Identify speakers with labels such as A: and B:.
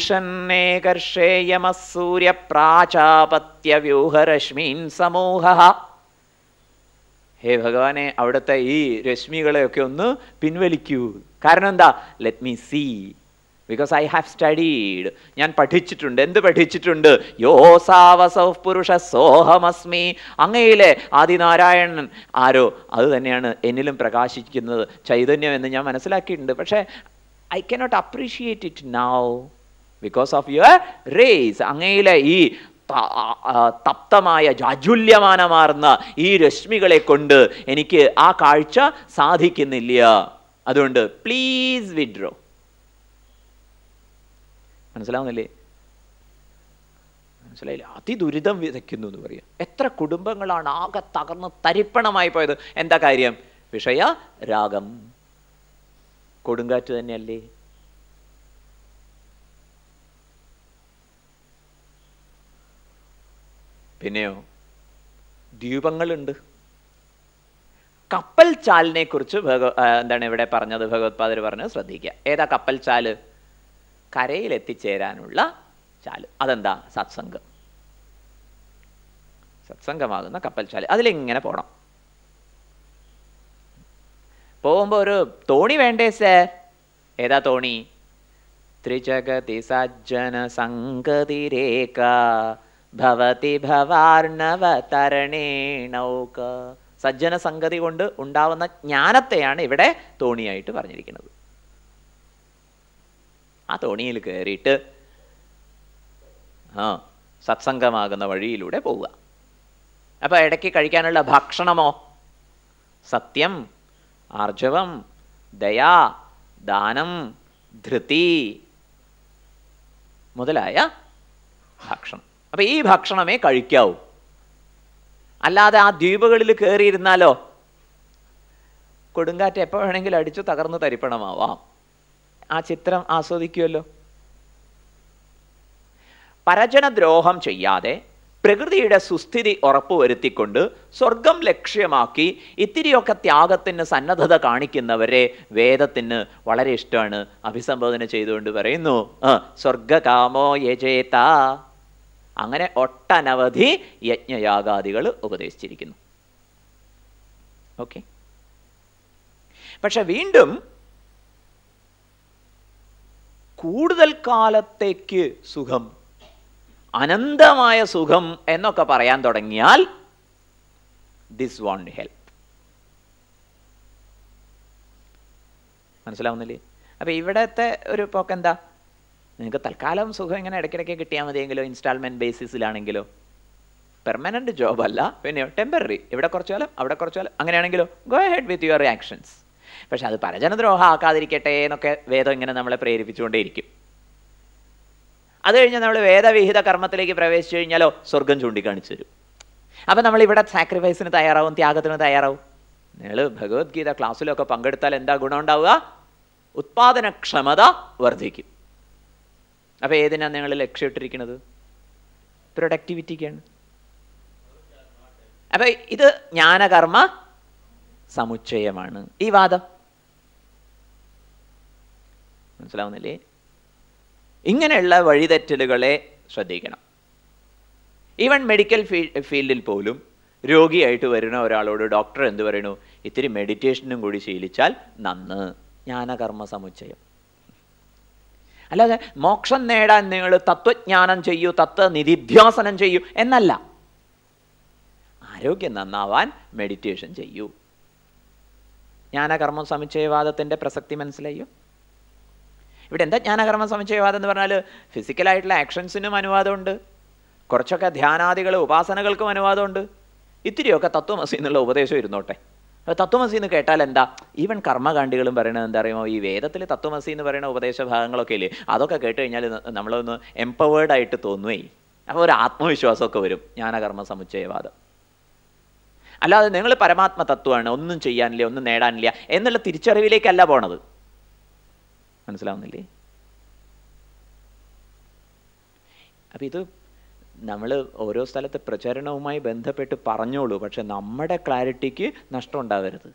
A: പൂഷന്നേ കർഷേയമസൂര്യ പ്രാചാപത്യവ്യൂഹരശ്മീൻ സമൂഹ. ഹേ ഭഗവാനെ അവിടുത്തെ ഈ രശ്മികളെയൊക്കെ ഒന്ന് പിൻവലിക്കൂ. കാരണം എന്താ? Let me see because I have studied ഞാൻ പഠിച്ചിട്ടുണ്ട്. എന്ത് പഠിച്ചിട്ടുണ്ട്? യോ സാവസൗ പുരുഷ സോഹമസ്മി. അങ്ങയിലെ ആദിനാരായണൻ. ആരോ? അത് തന്നെയാണ് എന്നിലും പ്രകാശിക്കുന്നത്. ചൈതന്യം എന്ന് ഞാൻ മനസ്സിലാക്കിയിട്ടുണ്ട്. പക്ഷേ I cannot appreciate it now because of your race അങ്ങയിലെ ഈ തപ്തമായ ജാജുല്യമാനമാർന്ന ഈ രശ്മികളെ കൊണ്ട് എനിക്ക് ആ കാഴ്ച സാധിക്കുന്നില്ല. അതുകൊണ്ട് പ്ലീസ് വിഡ്രോ മനസ്സിലാവുന്നില്ലേ? മനസ്സിലായില്ല. അതിദുരിതം വിതയ്ക്കുന്നു എന്ന് പറയാം. എത്ര കുടുംബങ്ങളാണ് ആകെ തകർന്ന് തരിപ്പണമായി പോയത്. എന്താ കാര്യം? വിഷയ രാഗം കൊടുങ്കാറ്റ് തന്നെയല്ലേ? പിന്നെയോ ദ്വീപങ്ങളുണ്ട്. കപ്പൽ ചാലിനെ കുറിച്ച് ഭഗ എന്താണ് ഇവിടെ പറഞ്ഞത്? ഭഗവത്പാദർ പറഞ്ഞത് ശ്രദ്ധിക്കുക. ഏതാ കപ്പൽ ചാൽ? കരയിൽ എത്തിച്ചേരാനുള്ള ചാൽ. അതെന്താ? സത്സംഗം. സത്സംഗമാകുന്ന കപ്പൽ ചാൽ. അതിലിങ്ങനെ പോണം. പോകുമ്പോ ഒരു തോണി വേണ്ടേ സർ ഏതാ തോണി? ത്രിജഗതി സജ്ജന സംഗതിരേക ഭവതി ഭവാർണവതരണേണൗക. സജ്ജന സംഗതി കൊണ്ട് ഉണ്ടാവുന്ന ജ്ഞാനത്തെയാണ് ഇവിടെ തോണിയായിട്ട് പറഞ്ഞിരിക്കുന്നത്. ആ തോണിയിൽ കയറിയിട്ട് ആ സത്സംഗമാകുന്ന വഴിയിലൂടെ പോവുക. അപ്പൊ ഇടയ്ക്ക് കഴിക്കാനുള്ള ഭക്ഷണമോ? സത്യം ആർജവം ദയാ ദാനം ധൃതി മുതലായ ഭക്ഷണം. അപ്പൊ ഈ ഭക്ഷണമേ കഴിക്കാവൂ. അല്ലാതെ ആ ദ്വീപുകളിൽ കയറിയിരുന്നാലോ കൊടുങ്കാറ്റ് എപ്പോ വേണമെങ്കിലും അടിച്ചു തകർന്ന് തരിപ്പണമാവാം. ആ ചിത്രം ആസ്വദിക്കുമല്ലോ പരജനദ്രോഹം ചെയ്യാതെ പ്രകൃതിയുടെ സുസ്ഥിതി ഉറപ്പുവരുത്തിക്കൊണ്ട് സ്വർഗം ലക്ഷ്യമാക്കി ഇത്തിരിയൊക്കെ ത്യാഗത്തിന് സന്നദ്ധത കാണിക്കുന്നവരെ വേദത്തിന് വളരെ ഇഷ്ടമാണ്. അഭിസംബോധന ചെയ്തുകൊണ്ട് പറയുന്നു സ്വർഗകാമോ യജേത? അങ്ങനെ ഒട്ടനവധി യജ്ഞയാഗാദികൾ ഉപദേശിച്ചിരിക്കുന്നു. ഓക്കെ പക്ഷെ വീണ്ടും കൂടുതൽ കാലത്തേക്ക് സുഖം അനന്തമായ സുഖം എന്നൊക്കെ പറയാൻ തുടങ്ങിയാൽ ദിസ് വോണ്ട് ഹെൽപ്പ് മനസ്സിലാവുന്നില്ലേ? അപ്പൊ ഇവിടത്തെ ഒരു പോക്ക് എന്താ നിങ്ങൾക്ക് തൽക്കാലം സുഖം ഇങ്ങനെ ഇടയ്ക്കിടയ്ക്ക് കിട്ടിയാൽ മതിയെങ്കിലോ ഇൻസ്റ്റാൾമെന്റ് ബേസിസിലാണെങ്കിലോ പെർമനന്റ് ജോബ് അല്ല പിന്നെ ടെമ്പററി ഇവിടെ കുറച്ചു കാലം അവിടെ കുറച്ചു കാലം അങ്ങനെയാണെങ്കിലോ? Go ahead with your reactions പക്ഷെ അത് പരജനദ്രോഹം ആക്കാതിരിക്കട്ടെ എന്നൊക്കെ വേദം ഇങ്ങനെ നമ്മളെ പ്രേരിപ്പിച്ചുകൊണ്ടേയിരിക്കും. അത് കഴിഞ്ഞ് നമ്മൾ വേദവിഹിത കർമ്മത്തിലേക്ക് പ്രവേശിച്ചു കഴിഞ്ഞാലോ സ്വർഗം ചൂണ്ടിക്കാണിച്ചു തരും. അപ്പം നമ്മൾ ഇവിടെ സാക്രിഫൈസിന് തയ്യാറാവും ത്യാഗത്തിന് തയ്യാറാവും. നിങ്ങൾ ഭഗവത്ഗീത ക്ലാസ്സിലൊക്കെ പങ്കെടുത്താൽ എന്താ ഗുണം ഉണ്ടാവുക? ഉത്പാദനക്ഷമത വർദ്ധിക്കും. അപ്പം ഏതിനാണ് നിങ്ങൾ ലക്ഷ്യമിട്ടിരിക്കുന്നത്? പ്രൊഡക്ടിവിറ്റിക്കാണ് അപ്പൊ ഇത് ജ്ഞാനകർമ്മ സമുച്ചയമാണ്. ഈ വാദം. മനസ്സിലാവുന്നില്ലേ? ഇങ്ങനെയുള്ള വഴിതെറ്റലുകളെ ശ്രദ്ധിക്കണം. ഈവൻ മെഡിക്കൽ ഫീൽഡിൽ പോലും രോഗിയായിട്ട് വരുന്ന ഒരാളോട് ഡോക്ടർ എന്ത് പറയണു ഇത്തിരി മെഡിറ്റേഷനും കൂടി ശീലിച്ചാൽ നന്ന്. ജ്ഞാനകർമ്മ സമുച്ചയം. അല്ലാതെ മോക്ഷം നേടാൻ നിങ്ങൾ തത്വജ്ഞാനം ചെയ്യൂ തത്വ നിധിധ്യാസനം ചെയ്യൂ എന്നല്ല. ആരോഗ്യം നന്നാവാൻ മെഡിറ്റേഷൻ ചെയ്യൂ. ജ്ഞാനകർമ്മ സമുച്ചയവാദത്തിന്റെ പ്രസക്തി മനസ്സിലായോ? ഇവിടെ എന്താ ജ്ഞാനകർമ്മ സമുച്ചയവാദം എന്ന് പറഞ്ഞാൽ ഫിസിക്കലായിട്ടുള്ള ആക്ഷൻസിനും അനുവാദമുണ്ട്. കുറച്ചൊക്കെ ധ്യാനാദികൾ ഉപാസനകൾക്കും അനുവാദമുണ്ട്. ഇത്തിരിയൊക്കെ തത്വമസി എന്നുള്ള ഉപദേശം ഇരുന്നോട്ടെ. തത്വമസി എന്ന് കേട്ടാൽ എന്താ? ഈവൻ കർമ്മകാണ്ഡികളും പറയണത് എന്താ പറയുമോ ഈ വേദത്തിൽ തത്വമസി എന്ന് പറയുന്ന ഉപദേശ ഭാഗങ്ങളൊക്കെ ഇല്ലേ? അതൊക്കെ കേട്ട് കഴിഞ്ഞാൽ നമ്മളൊന്ന് എംപവേർഡ് ആയിട്ട് തോന്നുവേ. അപ്പോൾ ഒരു ആത്മവിശ്വാസമൊക്കെ വരും. ജ്ഞാനകർമ്മ സമുച്ചയവാദം. അല്ലാതെ നിങ്ങൾ പരമാത്മ തത്വമാണ്. ഒന്നും ചെയ്യാനില്ല ഒന്നും നേടാനില്ല എന്നുള്ള തിരിച്ചറിവിലേക്കല്ല പോണത്. മനസ്സിലാവുന്നില്ലേ? അപ്പം ഇത് നമ്മൾ ഓരോ സ്ഥലത്തെ പ്രചരണവുമായി ബന്ധപ്പെട്ട് പറഞ്ഞോളൂ പക്ഷെ നമ്മുടെ ക്ലാരിറ്റിക്ക് നഷ്ടം ഉണ്ടാവരുത്.